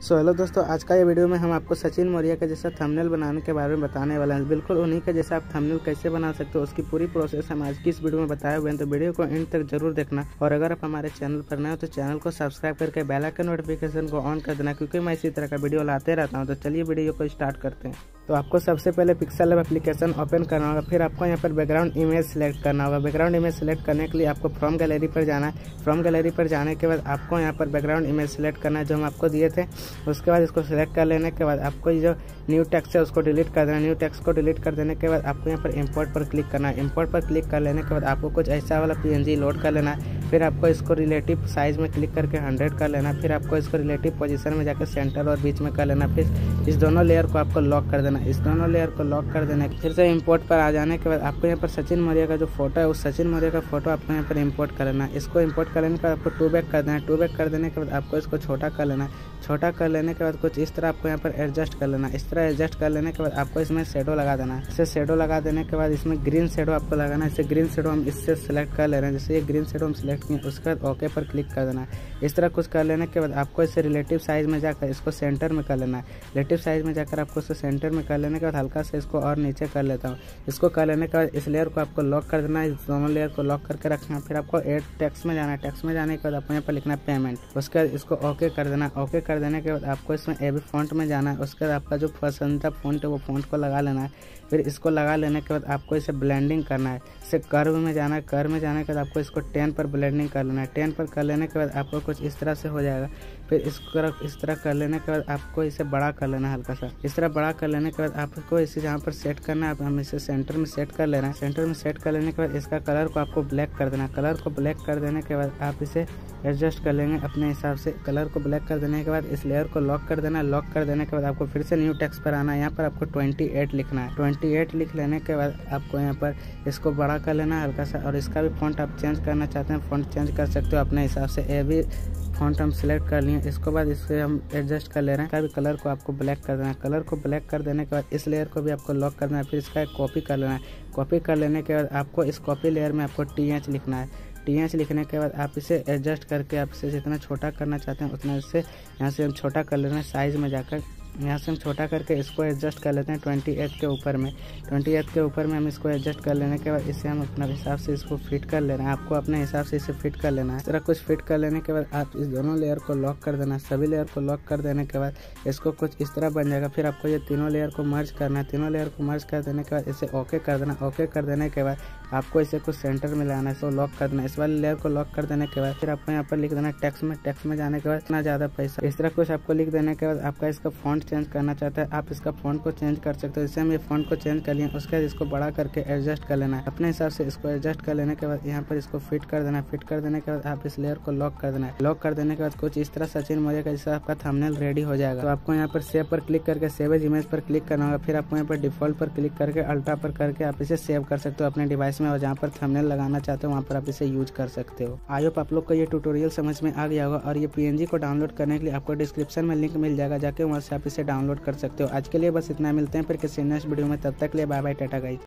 So hello दोस्तों, आज का ये वीडियो में हम आपको सचिन मौर्य का जैसा थंबनेल बनाने के बारे में बताने वाले हैं। बिल्कुल उन्हीं का जैसा आप थंबनेल कैसे बना सकते हो, उसकी पूरी प्रोसेस हम आज की इस वीडियो में बताए हुए हैं। तो वीडियो को एंड तक ज़रूर देखना। और अगर आप हमारे चैनल पर नए हो तो चैनल को सब्सक्राइब करके बेल नोटिफिकेशन को ऑन कर देना, क्योंकि मैं इसी तरह का वीडियो लाते रहता हूँ। तो चलिए वीडियो को स्टार्ट करते हैं। तो आपको सबसे पहले पिक्सल एप्लीकेशन ओपन करना होगा। फिर आपको यहाँ पर बैकग्राउंड इमेज सेलेक्ट करना होगा। बैकग्राउंड इमेज सेलेक्ट करने के लिए आपको फ्रॉम गैलरी पर जाना है। फ्रॉम गैलरी पर जाने के बाद आपको यहाँ पर बैकग्राउंड इमेज सेलेक्ट करना है, जो हम आपको दिए थे। उसके बाद इसको सेलेक्ट कर लेने के बाद आपको जो न्यू टैक्स है, उसको डिलीट कर देना न्यू टैक्स को डिलीट कर देने के बाद आपको यहाँ पर इम्पोर्ट पर क्लिक करना है। इम्पोर्ट पर क्लिक कर लेने के बाद आपको कुछ ऐसा वाला पीएनजी लोड कर लेना है। फिर आपको इसको रिलेटिव साइज़ में क्लिक करके हंड्रेड कर लेना, फिर आपको इसको रिलेटिव पोजीशन में जाकर सेंटर और बीच में कर लेना, फिर इस दोनों लेयर को आपको लॉक कर देना। इस दोनों लेयर को लॉक कर देना फिर से इम्पोर्ट पर आ जाने के बाद आपको यहाँ पर सचिन मौर्य का जो फ़ोटो है, उस सचिन मौर्य का फ़ोटो आपको यहाँ पर इम्पोर्ट कर लेना। इसको इम्पोर्ट कर लेने के बाद आपको टू बैक कर देना। टू बैक कर देने के बाद आपको इसको छोटा कर लेना। छोटा कर लेने के बाद कुछ इस तरह आपको यहाँ पर एडजस्ट कर लेना। इस तरह एडजस्ट कर लेने के बाद आपको इसमें शेडो लगा देना। है इसे शेडो लगा देने के बाद इसमें ग्रीन शेडो आपको लगाना है। इसे ग्रीन शेडो हम इससे सेलेक्ट कर ले रहे हैं। जैसे ये ग्रीन शेडो हम सेलेक्ट किए उसके बाद ओके पर क्लिक कर देना है। इस तरह कुछ कर लेने के बाद आपको इसे रिलेटिव साइज़ में जाकर इसको सेंटर में कर लेना है। रिलेटिव साइज़ में जाकर आपको इसे सेंटर में कर लेने के बाद हल्का से इसको और नीचे कर लेता हूँ। इसको कर लेने के बाद इस लेयर को आपको लॉक कर देना है। दोनों लेयर को लॉक करके रखना है। फिर आपको एड टैक्स में जाना है। टैक्स में जाने के बाद आपको यहाँ पर लिखना है पेमेंट उसके बाद इसको ओके कर देना ओके कर देने के बाद आपको इसमें ए बी फॉन्ट में जाना है। उसके बाद आपका जो पसंदीदा फॉन्ट है, वो फॉन्ट को लगा लेना है। फिर इसको लगा लेने के बाद आपको इसे ब्लेंडिंग करना है। इसे कर्व में जाना है। कर्व में जाने के बाद आपको इसको टेन पर ब्लेंडिंग कर लेना है टेन पर कर लेने के बाद आपको कुछ इस तरह से हो जाएगा। फिर इसको इस तरह कर लेने के बाद आपको इसे बड़ा कर लेना है हल्का सा। इस तरह बड़ा कर लेने के बाद आपको इसे जहाँ पर सेट करना है, हम इसे सेंटर में सेट कर लेना है। सेंटर में सेट कर लेने के बाद इसका कलर को आपको ब्लैक कर देना कलर को ब्लैक कर देने के बाद आप इसे एडजस्ट कर लेंगे अपने हिसाब से। कलर को ब्लैक कर देने के बाद इस लेयर को लॉक कर देना लॉक कर देने के बाद आपको फिर से न्यू टेक्स्ट पर आना है। यहाँ पर आपको 28 लिखना है। 28 लिख लेने के बाद आपको यहाँ पर इसको बड़ा कर लेना है हल्का सा। और इसका भी फॉन्ट आप चेंज करना चाहते हैं फॉन्ट चेंज कर सकते हो अपने हिसाब से। ये भी फॉन्ट हम सिलेक्ट कर लिए इसके बाद इससे हम एडजस्ट कर ले रहे हैं। कलर को आपको ब्लैक कर देना है। कलर को ब्लैक कर देने के बाद इस लेयर को भी आपको लॉक करना है। फिर इसका कॉपी कर लेना है। कॉपी कर लेने के बाद आपको इस कॉपी लेयर में आपको टी एच लिखना है। टी एच लिखने के बाद आप इसे एडजस्ट करके आप इसे जितना छोटा करना चाहते हैं, उतना इससे यहाँ से हम छोटा कर ले रहे हैं। साइज़ में जाकर यहाँ से हम छोटा करके इसको एडजस्ट कर लेते हैं ट्वेंटी एट के ऊपर में। ट्वेंटी एट के ऊपर में हम इसको एडजस्ट कर लेने के बाद इसे हम अपने हिसाब से इसको फिट कर ले रहे हैं। आपको अपने हिसाब से इसे फिट कर लेना है। इस तरह कुछ फिट कर लेने के बाद आप इस दोनों लेयर को लॉक कर देना सभी लेयर को लॉक कर देने के बाद इसको कुछ इस तरह बन जाएगा। फिर आपको ये तीनों लेयर को मर्ज करना है। तीनों लेयर को मर्ज कर देने के बाद इसे ओके कर देना ओके कर देने के बाद आपको इसे कुछ सेंटर में लाना है। इसको लॉक कर देना इस वाले लेयर को लॉक कर देने के बाद फिर आपको यहाँ पर लिख देना टैक्स में। टैक्स में जाने के बाद इतना ज़्यादा पैसा। इस तरह कुछ आपको लिख देने के बाद आपका इसका फॉन्ट चेंज करना चाहते हैं, आप इसका फॉन्ट को चेंज कर सकते हो। इससे हम ये फॉन्ट को चेंज कर लिए, उसके बाद इसको बड़ा करके एडजस्ट कर लेना है। अपने हिसाब से इसको एडजस्ट कर लेने के बाद यहाँ पर इसको फिट कर देना है। फिट कर देने के बाद आप इस लेयर को लॉक कर देना है। लॉक कर देने के बाद कुछ इस तरह सचिन मौर्य का जैसा आपका थंबनेल रेडी हो जाएगा। तो आपको यहाँ पर सेव पर क्लिक करके सेवेज इमेज पर क्लिक करना होगा। फिर आपको यहाँ पर डिफ़ॉल्ट पर क्लिक करके अल्ट्रा पर करके आप इसे सेव कर सकते हो अपने डिवाइस में। और जहाँ पर थंबनेल लगाना चाहते हो, वहाँ पर आप इसे यूज़ कर सकते हो। आई होप आप लोग को ये ट्यूटोरियल समझ में आ गया होगा। और ये पीएनजी को डाउनलोड करने के लिए आपको डिस्क्रिप्शन में लिंक मिल जाएगा, जाके वहाँ से आप इसे डाउनलोड कर सकते हो। आज के लिए बस इतना मिलते हैं फिर किसी नेक्स्ट वीडियो में, तब तक लिए बाय बाय टाटा गाइज़